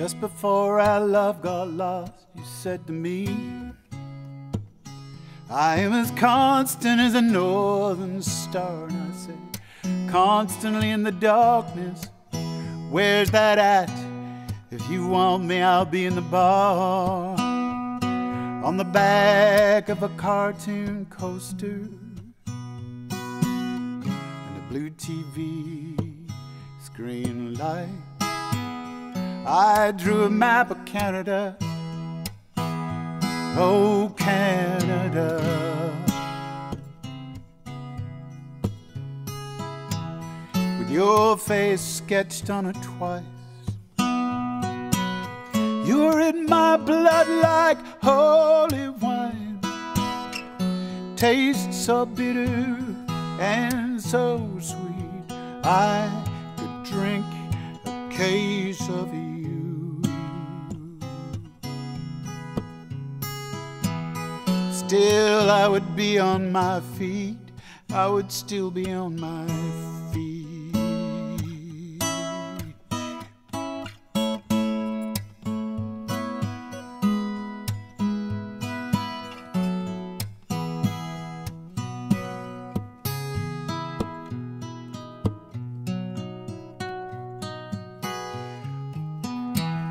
Just before our love got lost, you said to me, I am as constant as a northern star. And I said, constantly in the darkness, where's that at? If you want me, I'll be in the bar. On the back of a cartoon coaster. And a blue TV screen light. I drew a map of Canada. Oh, Canada. With your face sketched on it twice. You're in my blood like holy wine. Taste so bitter and so sweet. I could drink a case of you. Still, I would be on my feet. I would still be on my feet.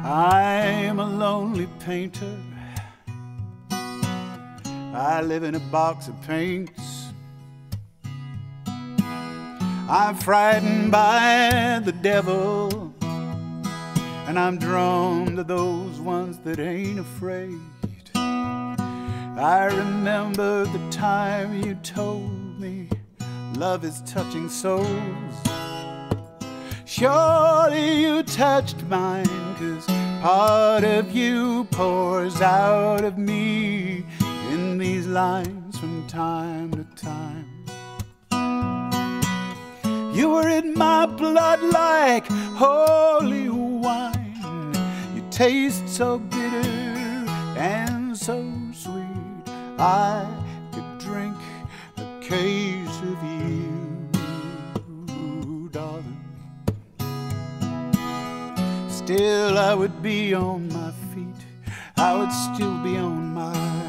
I'm a lonely painter. I live in a box of paints. I'm frightened by the devil, and I'm drawn to those ones that ain't afraid. I remember the time you told me love is touching souls. Surely you touched mine, cause part of you pours out of me these lines from time to time. You were in my blood like holy wine. You taste so bitter and so sweet. I could drink a case of you, darling. Still, I would be on my feet. I would still be on my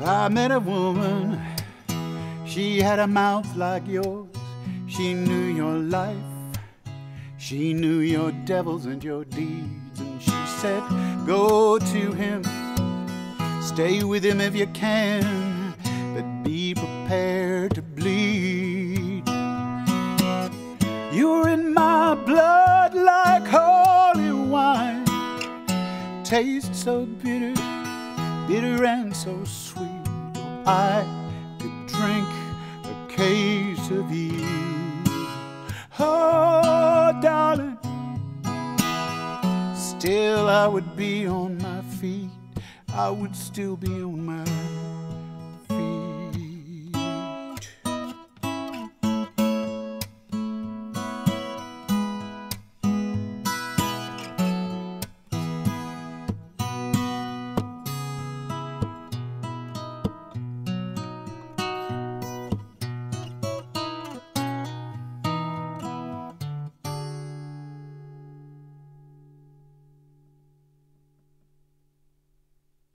I met a woman, she had a mouth like yours. She knew your life, she knew your devils and your deeds. And she said, Go to him, stay with him if you can, but be prepared to bleed. You're in my blood like holy wine, taste so bitter bitter and so sweet. I could drink a case of you. Oh, darling, still I would be on my feet. I would still be on my